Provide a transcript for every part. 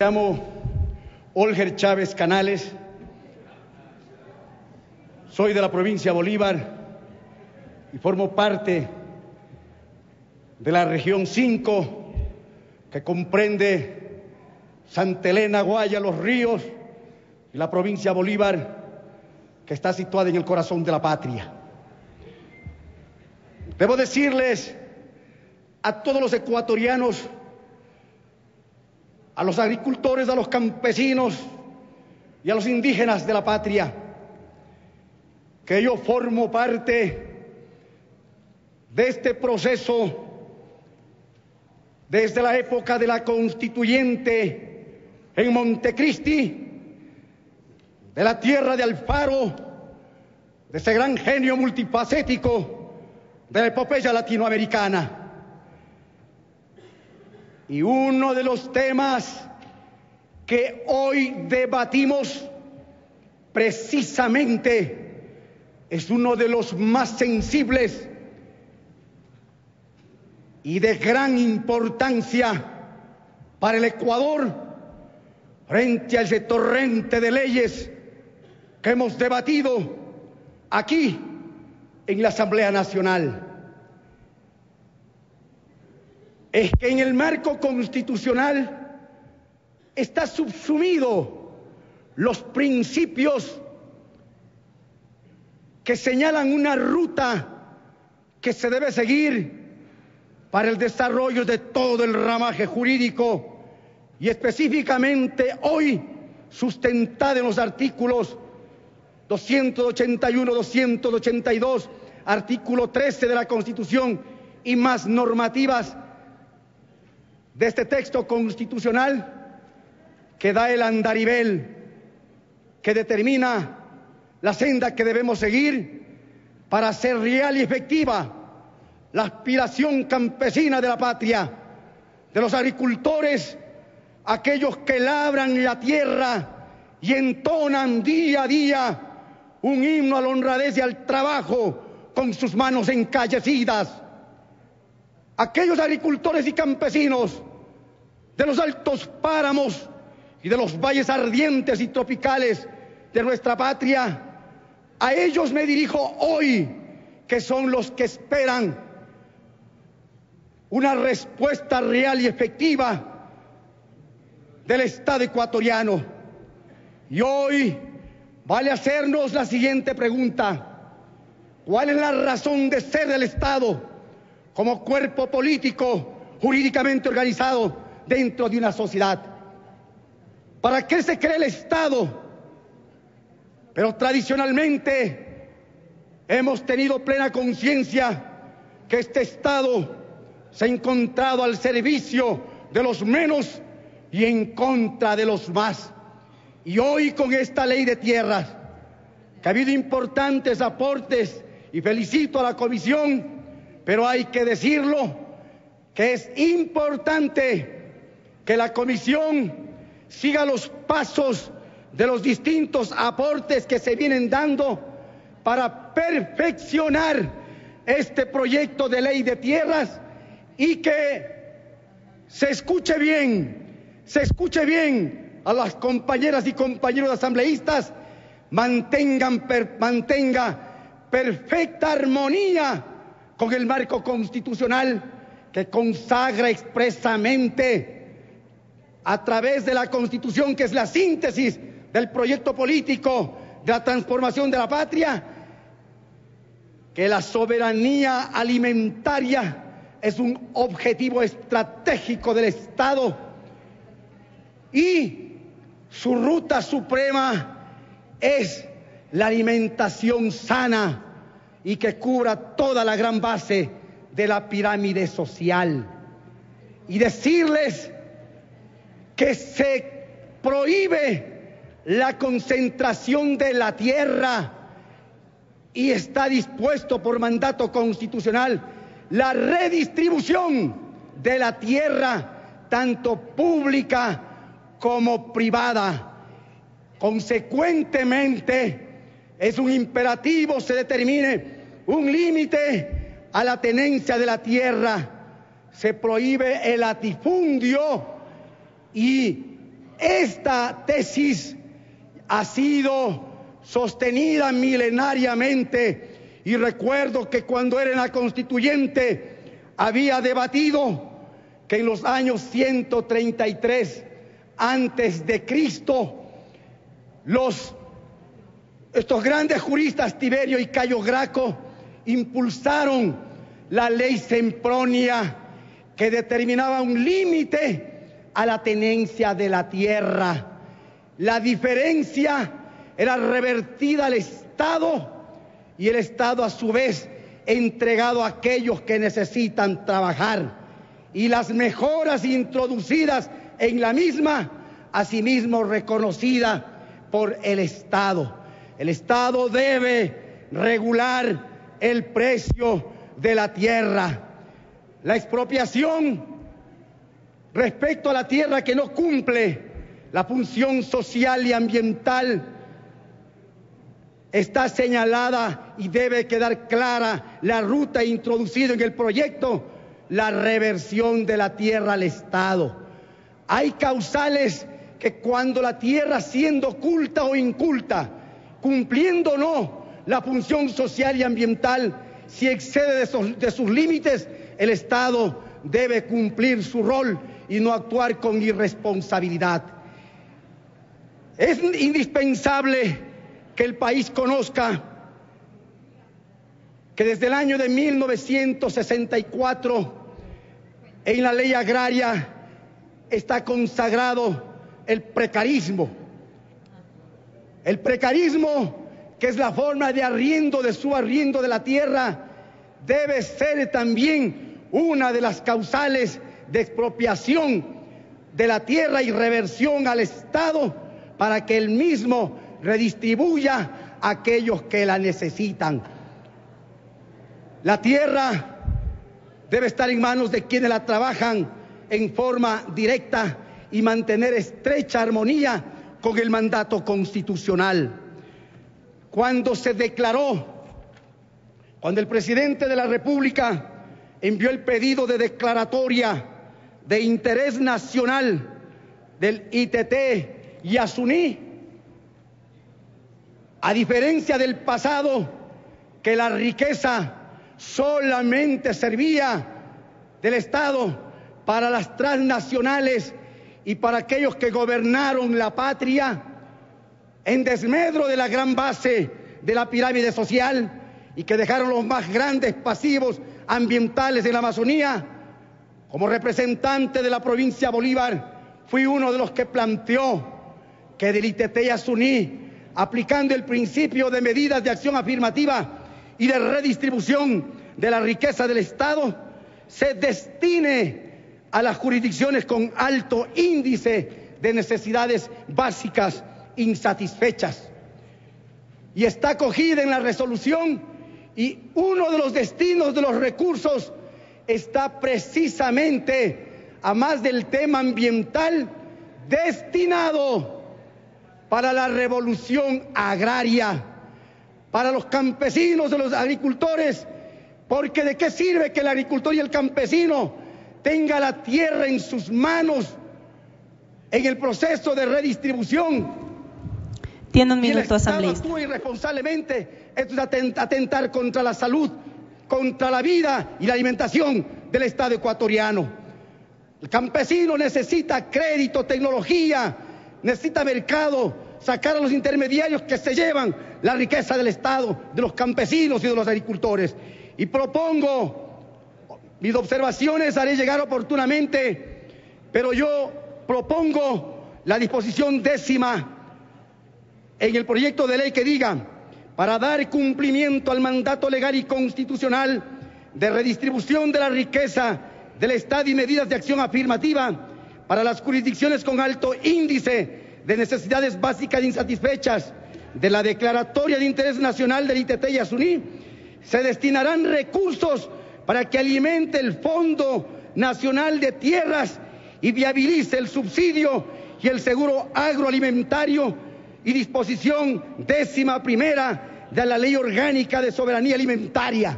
Me llamo Olger Chávez Canales, soy de la provincia Bolívar y formo parte de la región 5 que comprende Santa Elena, Guaya, Los Ríos y la provincia Bolívar que está situada en el corazón de la patria. Debo decirles a todos los ecuatorianos a los agricultores, a los campesinos y a los indígenas de la patria, que yo formo parte de este proceso desde la época de la constituyente en Montecristi, de la tierra de Alfaro, de ese gran genio multifacético de la epopeya latinoamericana. Y uno de los temas que hoy debatimos precisamente es uno de los más sensibles y de gran importancia para el Ecuador frente a ese torrente de leyes que hemos debatido aquí en la Asamblea Nacional es que en el marco constitucional está subsumido los principios que señalan una ruta que se debe seguir para el desarrollo de todo el ramaje jurídico y específicamente hoy sustentada en los artículos 281, 282, artículo 13 de la Constitución y más normativas de este texto constitucional que da el andarivel, que determina la senda que debemos seguir para hacer real y efectiva la aspiración campesina de la patria, de los agricultores, aquellos que labran la tierra y entonan día a día un himno a la honradez y al trabajo con sus manos encallecidas. Aquellos agricultores y campesinos de los altos páramos y de los valles ardientes y tropicales de nuestra patria, a ellos me dirijo hoy, que son los que esperan una respuesta real y efectiva del Estado ecuatoriano. Y hoy vale hacernos la siguiente pregunta. ¿Cuál es la razón de ser del Estado como cuerpo político jurídicamente organizado dentro de una sociedad. ¿Para qué se cree el Estado? Pero tradicionalmente hemos tenido plena conciencia que este Estado se ha encontrado al servicio de los menos y en contra de los más. Y hoy con esta ley de tierras, que ha habido importantes aportes y felicito a la comisión, pero hay que decirlo, que es importante que la comisión siga los pasos de los distintos aportes que se vienen dando para perfeccionar este proyecto de ley de tierras y que se escuche bien, se escuche bien a las compañeras y compañeros asambleístas, mantengan, mantenga perfecta armonía con el marco constitucional que consagra expresamente a través de la Constitución, que es la síntesis del proyecto político de la transformación de la patria, que la soberanía alimentaria es un objetivo estratégico del Estado y su ruta suprema es la alimentación sana y que cubra toda la gran base de la pirámide social. Y decirles que se prohíbe la concentración de la tierra y está dispuesto por mandato constitucional la redistribución de la tierra, tanto pública como privada. Consecuentemente, es un imperativo se determine un límite a la tenencia de la tierra. Se prohíbe el latifundio y Esta tesis ha sido sostenida milenariamente y recuerdo que cuando era en la constituyente había debatido que en los años 133 antes de Cristo los estos grandes juristas Tiberio y Cayo Graco impulsaron la ley sempronia que determinaba un límite a la tenencia de la tierra. La diferencia era revertida al Estado y el Estado a su vez entregado a aquellos que necesitan trabajar. Y las mejoras introducidas en la misma, asimismo reconocida por el Estado. El Estado debe regular el precio de la tierra. La expropiación respecto a la tierra que no cumple la función social y ambiental está señalada y debe quedar clara la ruta introducida en el proyecto, la reversión de la tierra al Estado. Hay causales que cuando la tierra siendo oculta o inculta cumpliendo o no la función social y ambiental, si excede de sus, límites, el Estado debe cumplir su rol y no actuar con irresponsabilidad. Es indispensable que el país conozca que desde el año de 1964 en la ley agraria está consagrado el precarismo el precarismo, que es la forma de arriendo, de su arriendo de la tierra, debe ser también una de las causales de expropiación de la tierra y reversión al Estado para que él mismo redistribuya a aquellos que la necesitan. La tierra debe estar en manos de quienes la trabajan en forma directa y mantener estrecha armonía con el mandato constitucional. Cuando se declaró, cuando el presidente de la República envió el pedido de declaratoria de interés nacional del ITT y Asuní, a diferencia del pasado, que la riqueza solamente servía del Estado para las transnacionales y para aquellos que gobernaron la patria en desmedro de la gran base de la pirámide social y que dejaron los más grandes pasivos ambientales de la Amazonía. Como representante de la provincia Bolívar, fui uno de los que planteó que del ITT y Asuní, aplicando el principio de medidas de acción afirmativa y de redistribución de la riqueza del Estado, se destine a las jurisdicciones con alto índice de necesidades básicas insatisfechas. Y está acogida en la resolución y uno de los destinos de los recursos está precisamente, a más del tema ambiental, destinado para la revolución agraria, para los campesinos, de los agricultores, porque de qué sirve que el agricultor y el campesino tenga la tierra en sus manos en el proceso de redistribución. Tiene un minuto, asambleísta. actúa irresponsablemente, esto es atentar contra la salud, contra la vida y la alimentación del Estado ecuatoriano. El campesino necesita crédito, tecnología, necesita mercado, sacar a los intermediarios que se llevan la riqueza del Estado, de los campesinos y de los agricultores. Y propongo mis observaciones haré llegar oportunamente, pero yo propongo la disposición décima en el proyecto de ley que diga, para dar cumplimiento al mandato legal y constitucional de redistribución de la riqueza del Estado y medidas de acción afirmativa para las jurisdicciones con alto índice de necesidades básicas insatisfechas de la Declaratoria de Interés Nacional del ITT y Asuní, se destinarán recursos para que alimente el Fondo Nacional de Tierras y viabilice el subsidio y el seguro agroalimentario y disposición décima primera de la Ley Orgánica de Soberanía Alimentaria.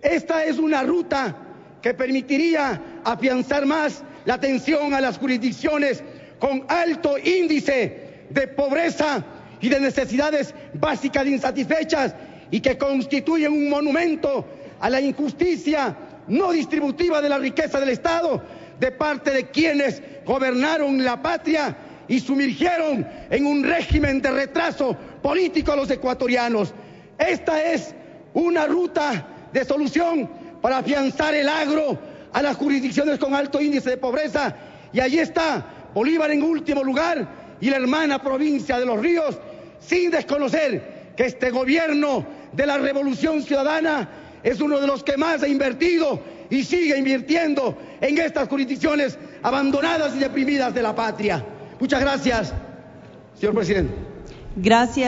Esta es una ruta que permitiría afianzar más la atención a las jurisdicciones con alto índice de pobreza y de necesidades básicas insatisfechas y que constituyen un monumento a la injusticia no distributiva de la riqueza del Estado de parte de quienes gobernaron la patria y sumergieron en un régimen de retraso político a los ecuatorianos. Esta es una ruta de solución para afianzar el agro a las jurisdicciones con alto índice de pobreza. Y allí está Bolívar en último lugar y la hermana provincia de los ríos, sin desconocer que este gobierno de la revolución ciudadana es uno de los que más ha invertido y sigue invirtiendo en estas jurisdicciones abandonadas y deprimidas de la patria. Muchas gracias, señor presidente. Gracias.